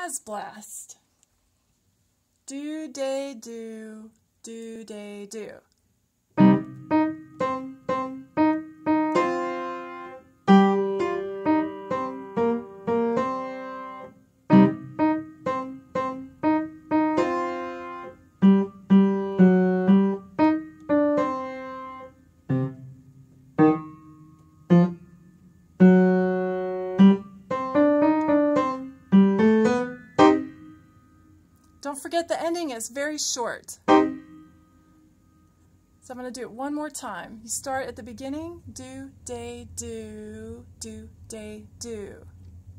Jazz Blast. Do, day, do, do, day, do. Don't forget the ending is very short. So I'm going to do it one more time. You start at the beginning, do, day, do, do, day, do.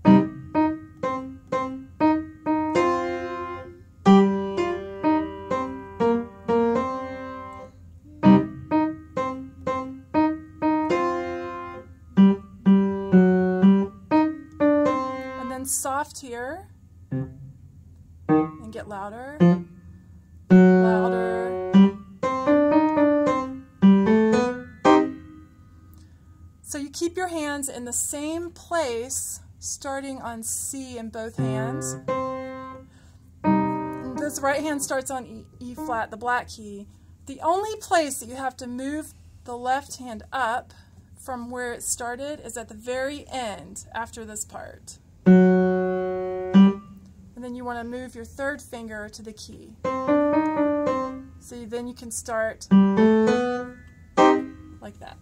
And then soft here and get louder, louder. So you keep your hands in the same place, starting on C in both hands. This right hand starts on e, e flat, the black key. The only place that you have to move the left hand up from where it started is at the very end after this part. Then you want to move your third finger to the key. So then you can start like that.